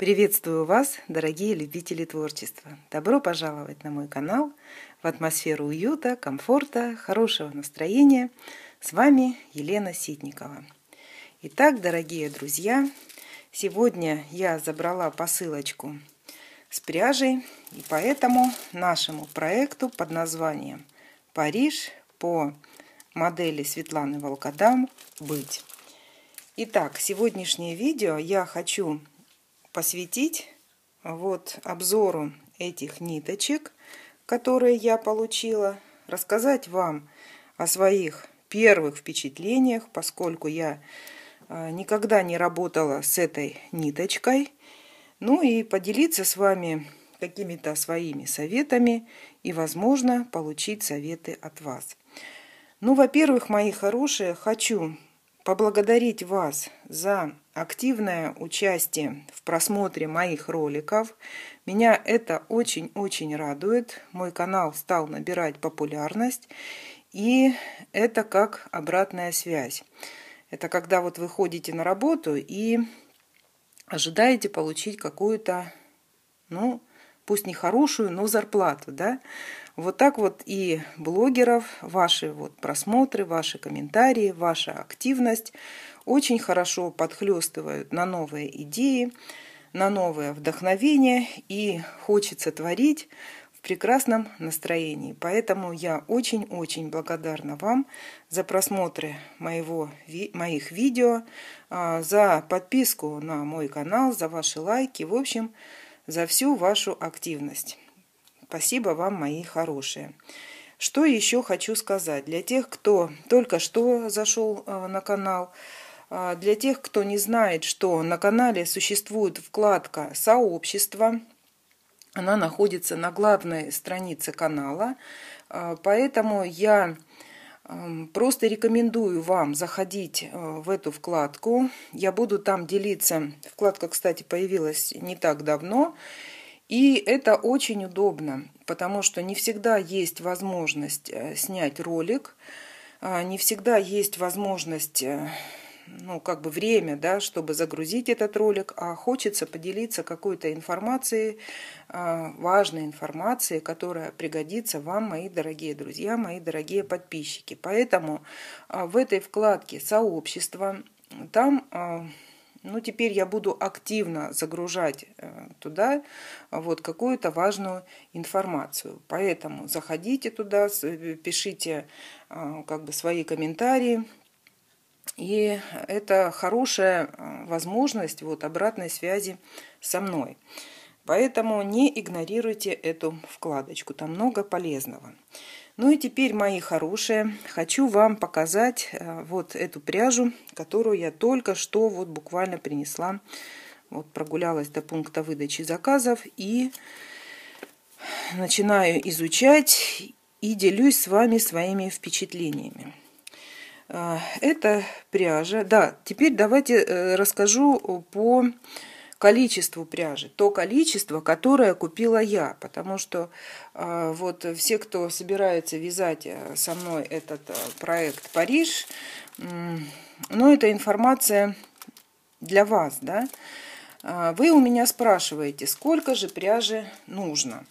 Приветствую вас, дорогие любители творчества. Добро пожаловать на мой канал в атмосферу уюта, комфорта, хорошего настроения. С вами Елена Ситникова. Итак, дорогие друзья, сегодня я забрала посылочку с пряжей, и поэтому нашему проекту под названием «Париж» по модели Светланы Волкодам «Быть». Итак, сегодняшнее видео я хочу посвятить вот обзору этих ниточек, которые я получила, рассказать вам о своих первых впечатлениях, поскольку я а, никогда не работала с этой ниточкой, ну и поделиться с вами какими-то своими советами и, возможно, получить советы от вас. Ну, во-первых, мои хорошие, хочу поблагодарить вас за активное участие в просмотре моих роликов. Меня это очень-очень радует. Мой канал стал набирать популярность. И это как обратная связь. Это когда вот вы ходите на работу и ожидаете получить какую-то, ну, пусть не хорошую, но зарплату, да? Вот так вот и блогеров, ваши вот просмотры, ваши комментарии, ваша активность очень хорошо подхлестывают на новые идеи, на новое вдохновение и хочется творить в прекрасном настроении. Поэтому я очень-очень благодарна вам за просмотры моего, моих видео, а, за подписку на мой канал, за ваши лайки, в общем, за всю вашу активность. Спасибо вам, мои хорошие. Что еще хочу сказать? Для тех, кто только что зашел э, на канал, для тех, кто не знает, что на канале существует вкладка «Сообщество», она находится на главной странице канала, э, поэтому я эм, просто рекомендую вам заходить в эту вкладку. Я буду там делиться. Вкладка, кстати, появилась не так давно. И это очень удобно, потому что не всегда есть возможность э, снять ролик, а, не всегда есть возможность, э, ну, как бы время, да, чтобы загрузить этот ролик, а хочется поделиться какой-то информацией, а, важной информацией, которая пригодится вам, мои дорогие друзья, мои дорогие подписчики. Поэтому а, в этой вкладке «Сообщество» там ну, теперь я буду активно загружать э, туда вот какую-то важную информацию. Поэтому заходите туда, э, пишите как бы свои комментарии. И это хорошая возможность вот обратной связи со мной. Поэтому не игнорируйте эту вкладочку, там много полезного. Ну и теперь, мои хорошие, хочу вам показать э, вот эту пряжу, которую я только что вот буквально принесла. Вот прогулялась до пункта выдачи заказов и начинаю изучать и делюсь с вами своими впечатлениями. Э, это пряжа. Да, теперь давайте э, расскажу по количеству пряжи, то количество, которое купила я, потому что э, вот все, кто собирается вязать со мной этот проект Париж, э, ну, это информация для вас, да, вы у меня спрашиваете, сколько же пряжи нужно.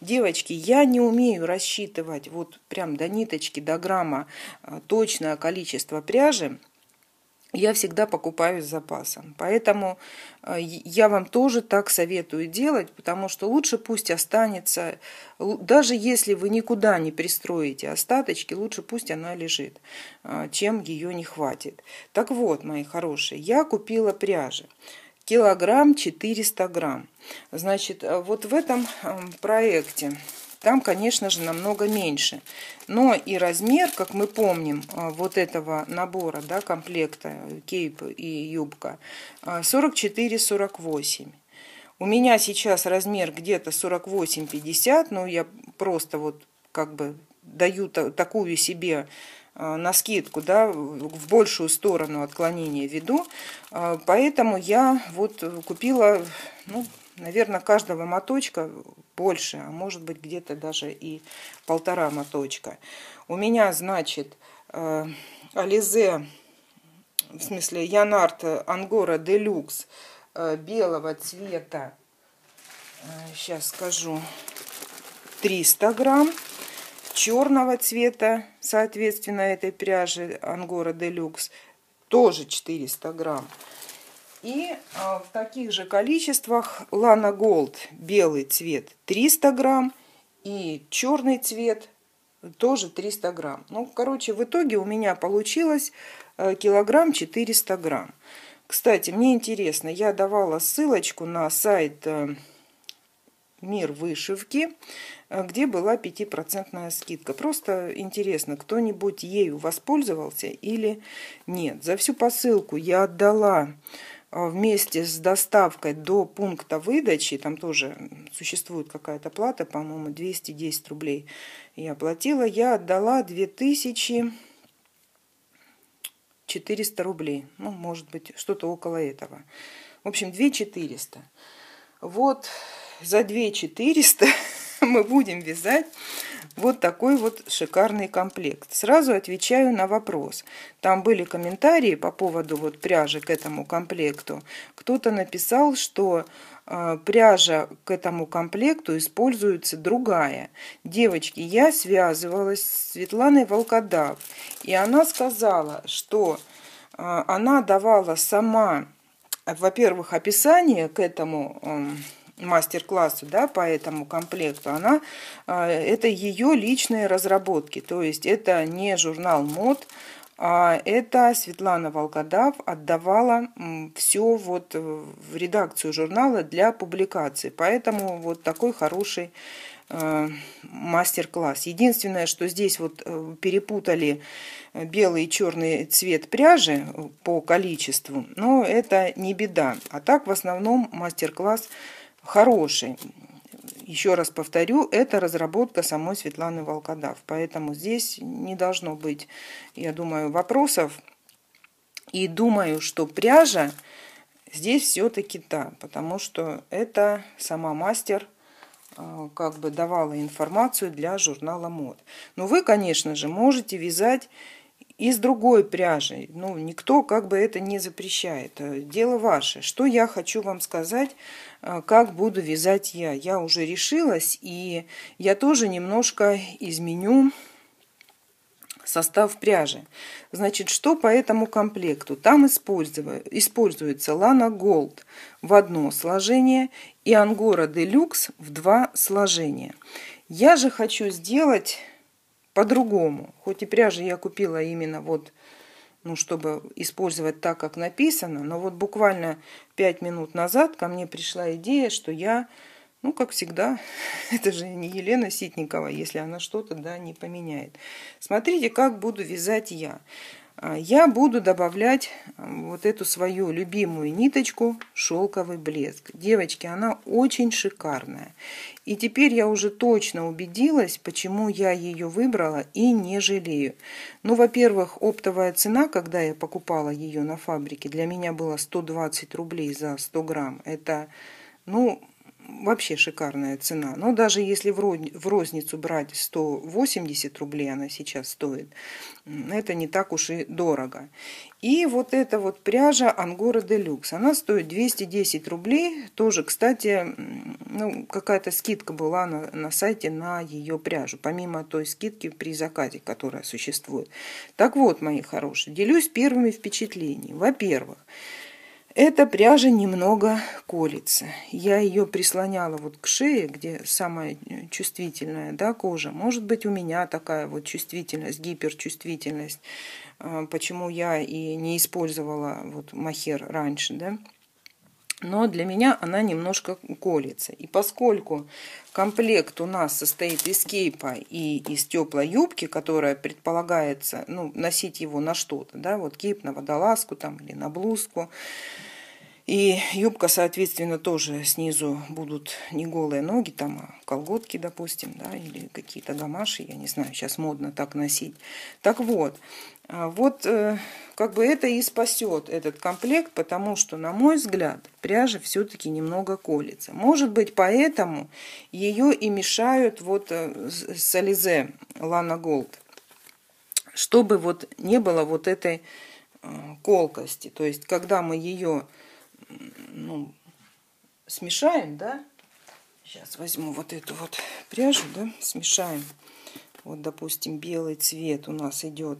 Девочки, я не умею рассчитывать вот прям до ниточки, до грамма точное количество пряжи я всегда покупаю с запасом. Поэтому э, я вам тоже так советую делать, потому что лучше пусть останется, даже если вы никуда не пристроите остаточки, лучше пусть она лежит, чем ее не хватит. Так вот, мои хорошие, я купила пряжи. Килограмм 400 грамм. Значит, э, вот в этом проекте там, конечно же, намного меньше. Но и размер, как мы помним, а, вот этого набора, да, комплекта, кейп и юбка, 44-48. А, У меня сейчас размер где-то 48-50, но я просто вот как бы даю такую себе а, на скидку, да, в большую сторону отклонения веду. Поэтому я вот купила, ну, наверное, каждого моточка больше, а может быть где-то даже и полтора моточка. У меня, значит, э, Ализе, в смысле Янарт Ангора Делюкс э, белого цвета, сейчас скажу, 300 грамм. Черного цвета, соответственно, этой пряжи Ангора Делюкс тоже 400 грамм. И в таких же количествах Лана Голд белый цвет 300 грамм и черный цвет тоже 300 грамм. Ну, короче, в итоге у меня получилось э, килограмм 400 грамм. Кстати, мне интересно, я давала ссылочку на сайт э, Мир вышивки, э, где была 5% скидка. Просто интересно, кто-нибудь ею воспользовался или нет. За всю посылку я отдала а, вместе с доставкой до пункта выдачи, там тоже существует какая-то плата, по-моему, 210 рублей я оплатила, я отдала 2400 рублей. Ну, может быть, что-то около этого. В общем, 2400. Вот за 2400 мы будем вязать вот такой вот шикарный комплект. Сразу отвечаю на вопрос. Там были комментарии по поводу вот пряжи к этому комплекту. Кто-то написал, что э, пряжа к этому комплекту используется другая. Девочки, я связывалась с Светланой Волкодав, и она сказала, что э, она давала сама, во-первых, описание к этому э, мастер-классу да, по этому комплекту, она, а, это ее личные разработки. То есть это не журнал мод, а это Светлана Волкодав отдавала все вот в редакцию журнала для публикации. Поэтому вот такой хороший э, мастер-класс. Единственное, что здесь вот э, перепутали белый и черный цвет пряжи по количеству, но это не беда. А так в основном мастер-класс хороший. Еще раз повторю, это разработка самой Светланы Волкодав. Поэтому здесь не должно быть, я думаю, вопросов. И думаю, что пряжа здесь все-таки та, потому что это сама мастер э, как бы давала информацию для журнала мод. Но вы, конечно же, можете вязать из другой пряжи. Ну, никто как бы это не запрещает. Э, дело ваше. Что я хочу вам сказать, э, как буду вязать я. Я уже решилась, и я тоже немножко изменю состав пряжи. Значит, что по этому комплекту? Там используется Лана Голд в одно сложение и Ангора Делюкс в два сложения. Я же хочу сделать по-другому. Хоть и пряжи я купила именно вот, ну, чтобы использовать так, как написано, но вот буквально пять минут назад ко мне пришла идея, что я, ну, как всегда, это же не Елена Ситникова, если она что-то, да, не поменяет. Смотрите, как буду вязать я. А, я буду добавлять вот эту свою любимую ниточку шелковый блеск. Девочки, она очень шикарная. И теперь я уже точно убедилась, почему я ее выбрала и не жалею. Ну, во-первых, оптовая цена, когда я покупала ее на фабрике, для меня была 120 рублей за 100 грамм. Это, ну, вообще шикарная цена. Но даже если в розницу брать 180 рублей, она сейчас стоит, это не так уж и дорого. И вот эта вот пряжа Ангора Делюкс, она стоит 210 рублей. Тоже, кстати, ну, какая-то скидка была на, на сайте на ее пряжу, помимо той скидки при заказе, которая существует. Так вот, мои хорошие, делюсь первыми впечатлениями. Во-первых, эта пряжа немного колется. Я ее прислоняла вот к шее, где самая чувствительная да, кожа. Может быть, у меня такая вот чувствительность, гиперчувствительность. А, почему я и не использовала вот махер раньше, да. Но для меня она немножко колется. И поскольку комплект у нас состоит из кейпа и из теплой юбки, которая предполагается ну, носить его на что-то, да, вот кейп на водолазку там, или на блузку, и юбка, соответственно, тоже снизу будут не голые ноги, там а колготки, допустим, да, или какие-то гамаши, я не знаю, сейчас модно так носить. Так вот, а вот э, как бы это и спасет этот комплект, потому что, на мой взгляд, пряжа все-таки немного колется. Может быть, поэтому ее и мешают вот с Ализе Лана Голд, чтобы вот не было вот этой э, колкости. То есть, когда мы ее ну, смешаем, да, сейчас возьму вот эту вот пряжу, да, смешаем. Вот, допустим, белый цвет у нас идет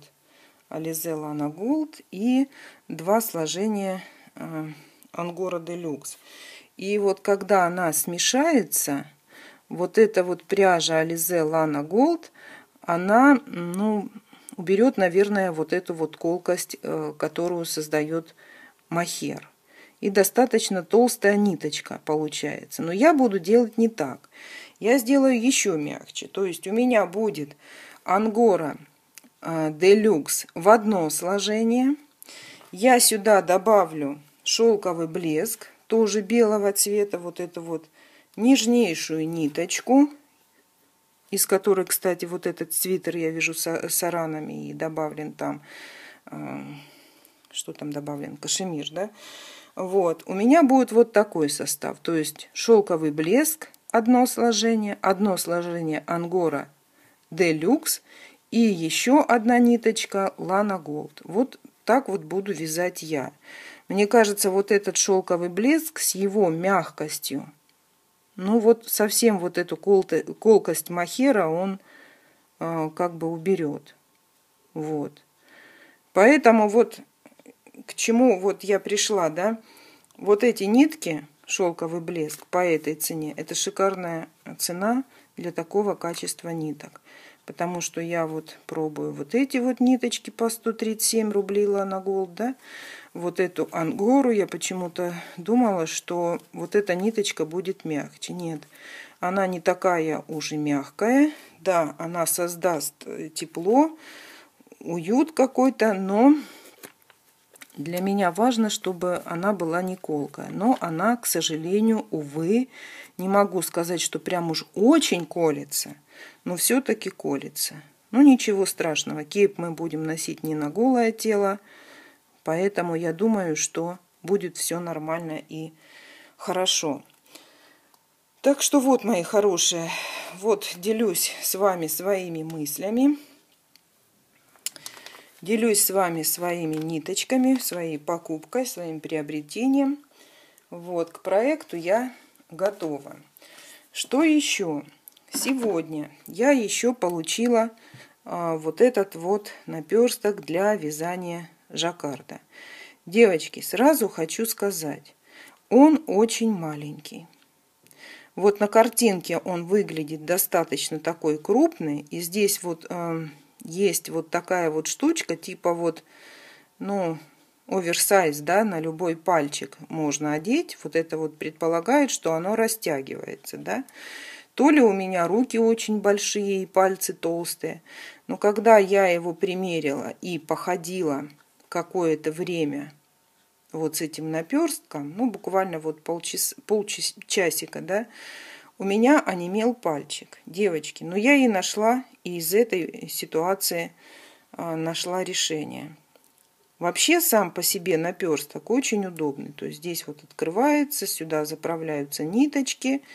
Alize Lana Gold и два сложения э, Angora Deluxe. И вот когда она смешается, вот эта вот пряжа Alize Lana Gold, она, ну, уберет, наверное, вот эту вот колкость, э, которую создает мохер. И достаточно толстая ниточка получается. Но я буду делать не так. Я сделаю еще мягче. То есть у меня будет ангора делюкс в одно сложение. Я сюда добавлю шелковый блеск, тоже белого цвета, вот эту вот нежнейшую ниточку, из которой, кстати, вот этот свитер я вижу с, с аранами и добавлен там, э, что там добавлен, кашемир, да? Вот, у меня будет вот такой состав, то есть шелковый блеск, одно сложение, одно сложение ангора делюкс и еще одна ниточка Лана Голд. Вот так вот буду вязать я. Мне кажется, вот этот шелковый блеск с его мягкостью, ну вот совсем вот эту колкость махера он э, как бы уберет. Вот. Поэтому вот к чему вот я пришла, да, вот эти нитки, шелковый блеск по этой цене, это шикарная цена для такого качества ниток. Потому что я вот пробую вот эти вот ниточки по 137 рублей Лана Голд, да, вот эту ангору я почему-то думала, что вот эта ниточка будет мягче. Нет, она не такая уже мягкая, да, она создаст э, тепло, уют какой-то, но для меня важно, чтобы она была не колкая. Но она, к сожалению, увы, не могу сказать, что прям уж очень колется – но все-таки колется. Ну ничего страшного, кейп мы будем носить не на голое тело, поэтому я думаю, что будет все нормально и хорошо. Так что вот, мои хорошие, вот делюсь с вами своими мыслями. Делюсь с вами своими ниточками, своей покупкой, своим приобретением. Вот, к проекту я готова. Что еще? Сегодня я еще получила а, вот этот вот наперсток для вязания жаккарда. Девочки, сразу хочу сказать, он очень маленький. Вот на картинке он выглядит достаточно такой крупный. И здесь вот э, есть вот такая вот штучка, типа вот, ну, оверсайз, да, на любой пальчик можно одеть. Вот это вот предполагает, что оно растягивается, да. То ли у меня руки очень большие и пальцы толстые. Но когда я его примерила и походила какое-то время вот с этим наперстком, ну, буквально вот полчас, полчасика, да, у меня онемел пальчик. Девочки, но я и нашла, и из этой ситуации а, нашла решение. Вообще сам по себе наперсток очень удобный. То есть здесь вот открывается, сюда заправляются ниточки –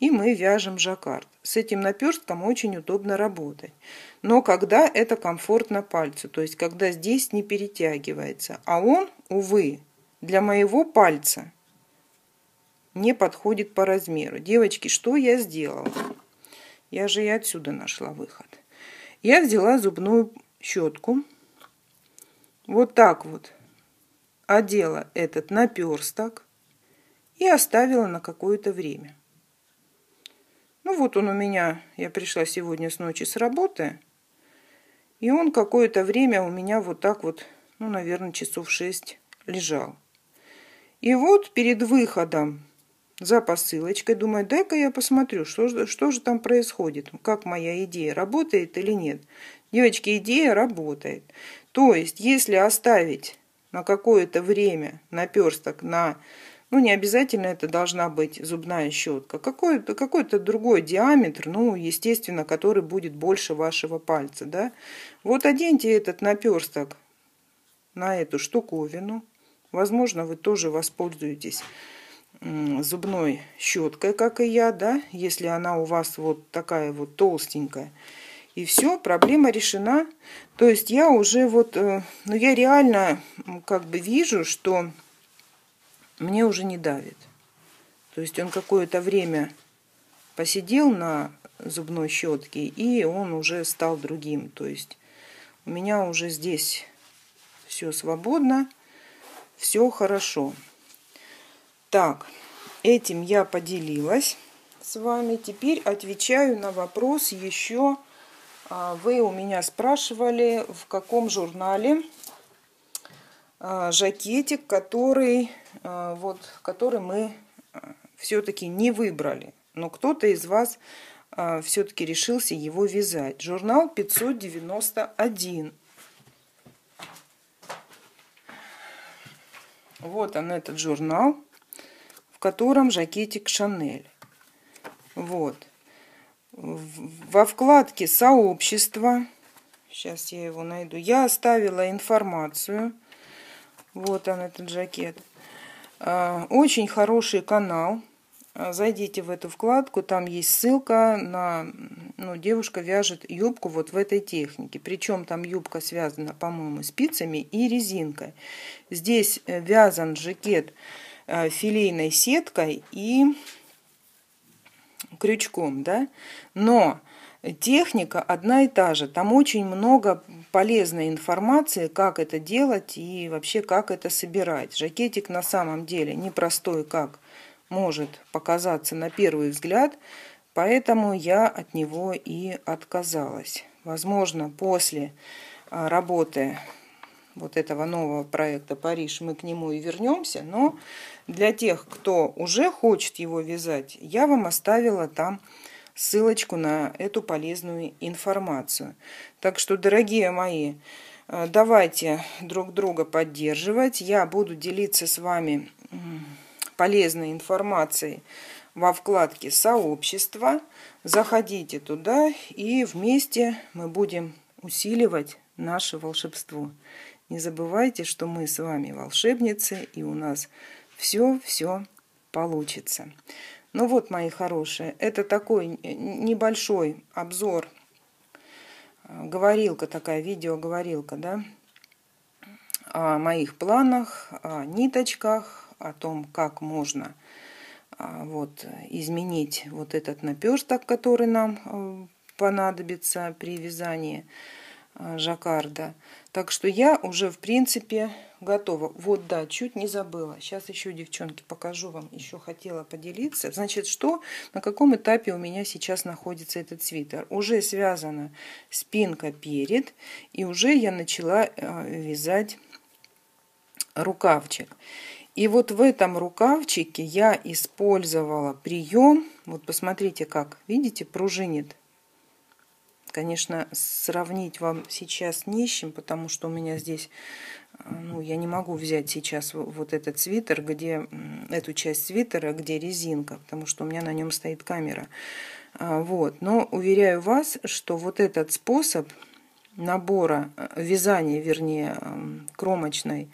и мы вяжем жаккард. С этим наперстком очень удобно работать. Но когда это комфортно пальцу, то есть когда здесь не перетягивается. А он, увы, для моего пальца не подходит по размеру. Девочки, что я сделала? Я же и отсюда нашла выход. Я взяла зубную щетку. Вот так вот одела этот наперсток и оставила на какое-то время. Ну вот он у меня, я пришла сегодня с ночи с работы, и он какое-то время у меня вот так вот, ну, наверное, часов шесть лежал. И вот перед выходом за посылочкой, думаю, дай-ка я посмотрю, что, что же там происходит, как моя идея, работает или нет. Девочки, идея работает. То есть, если оставить на какое-то время наперсток на ну, не обязательно это должна быть зубная щетка. Какой-то какой другой диаметр, ну, естественно, который будет больше вашего пальца, да. Вот оденьте этот наперсток на эту штуковину. Возможно, вы тоже воспользуетесь зубной щеткой, как и я, да, если она у вас вот такая вот толстенькая. И все, проблема решена. То есть я уже вот, э, ну я реально как бы вижу, что мне уже не давит. То есть он какое-то время посидел на зубной щетке, и он уже стал другим. То есть у меня уже здесь все свободно, все хорошо. Так, этим я поделилась с вами. Теперь отвечаю на вопрос еще. А, вы у меня спрашивали, в каком журнале а, жакетик, который, а, вот, который мы все-таки не выбрали. Но кто-то из вас все-таки решился его вязать. Журнал 591. Вот он, этот журнал, котором жакетик Шанель. Вот. Во вкладке «Сообщество», сейчас я его найду, я оставила информацию. Вот он, этот жакет. А, очень хороший канал. А, зайдите в эту вкладку, там есть ссылка на... Ну, девушка вяжет юбку вот в этой технике. Причем там юбка связана, по-моему, спицами и резинкой. Здесь э, вязан жакет филейной сеткой и крючком, да, но техника одна и та же. Там очень много полезной информации, как это делать и вообще как это собирать. Жакетик на самом деле непростой, как может показаться на первый взгляд, поэтому я от него и отказалась. Возможно, после а, работы вот этого нового проекта «Париж» мы к нему и вернемся, но для тех, кто уже хочет его вязать, я вам оставила там ссылочку на эту полезную информацию. Так что, дорогие мои, э, давайте друг друга поддерживать. Я буду делиться с вами полезной информацией во вкладке «Сообщество». Заходите туда, и вместе мы будем усиливать наше волшебство. Не забывайте, что мы с вами волшебницы, и у нас все-все получится. Ну вот, мои хорошие, это такой небольшой обзор, говорилка такая, видеоговорилка, да, о моих планах, о ниточках, о том, как можно а, вот, изменить вот этот наперсток, который нам э, понадобится при вязании жаккарда. Так что я уже, в принципе, готова. Вот, да, чуть не забыла. Сейчас еще, девчонки, покажу вам. Еще хотела поделиться. Значит, что, на каком этапе у меня сейчас находится этот свитер? Уже связана спинка перед. И уже я начала э, вязать рукавчик. И вот в этом рукавчике я использовала прием. Вот посмотрите как. Видите, пружинит Конечно, сравнить вам сейчас не с чем, потому что у меня здесь, э, ну, я не могу взять сейчас вот этот свитер, где, эту часть свитера, где резинка, потому что у меня на нем стоит камера. А, вот. Но уверяю вас, что вот этот способ набора, э, вязания, вернее, кромочной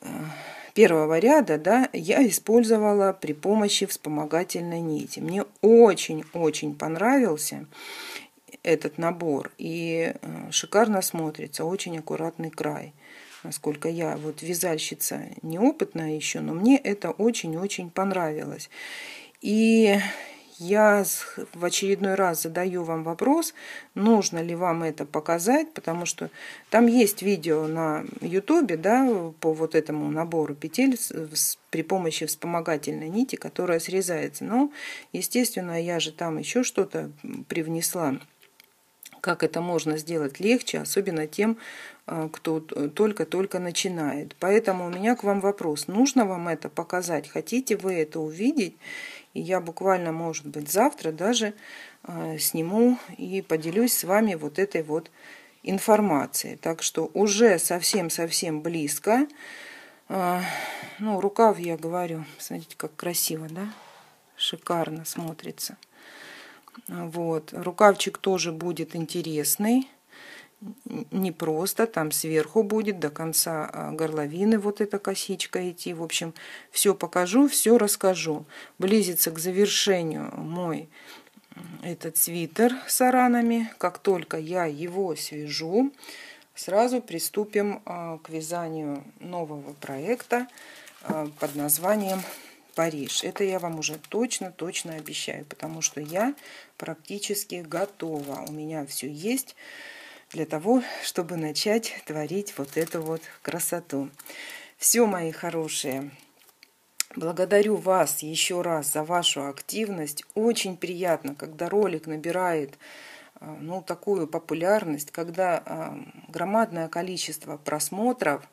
э, первого ряда, да, я использовала при помощи вспомогательной нити. Мне очень-очень понравился этот набор. И э, шикарно смотрится, очень аккуратный край. Насколько я вот вязальщица неопытная еще, но мне это очень-очень понравилось. И я в очередной раз задаю вам вопрос, нужно ли вам это показать, потому что там есть видео на ютубе, да, по вот этому набору петель при помощи вспомогательной нити, которая срезается. Но, естественно, я же там еще что-то привнесла как это можно сделать легче, особенно тем, э, кто только-только начинает. Поэтому у меня к вам вопрос. Нужно вам это показать? Хотите вы это увидеть? И я буквально, может быть, завтра даже э, сниму и поделюсь с вами вот этой вот информацией. Так что уже совсем-совсем близко. Э, ну, рукав, я говорю, смотрите, как красиво, да? Шикарно смотрится. Вот. Рукавчик тоже будет интересный. Не просто, там сверху будет до конца а, горловины вот эта косичка идти. В общем, все покажу, все расскажу. Близится к завершению мой этот свитер с аранами. Как только я его свяжу, сразу приступим а, к вязанию нового проекта а, под названием Париж. Это я вам уже точно-точно обещаю, потому что я практически готова. У меня все есть для того, чтобы начать творить вот эту вот красоту. Все, мои хорошие, благодарю вас еще раз за вашу активность. Очень приятно, когда ролик набирает а, ну, такую популярность, когда а, громадное количество просмотров.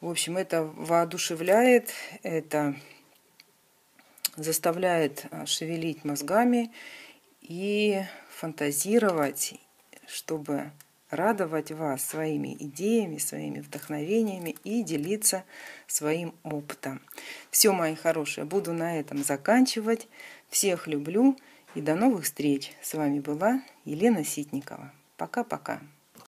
В общем, это воодушевляет, это заставляет а, шевелить мозгами и фантазировать, чтобы радовать вас своими идеями, своими вдохновениями и делиться своим опытом. Все, мои хорошие, буду на этом заканчивать. Всех люблю и до новых встреч. С вами была Елена Ситникова. Пока-пока.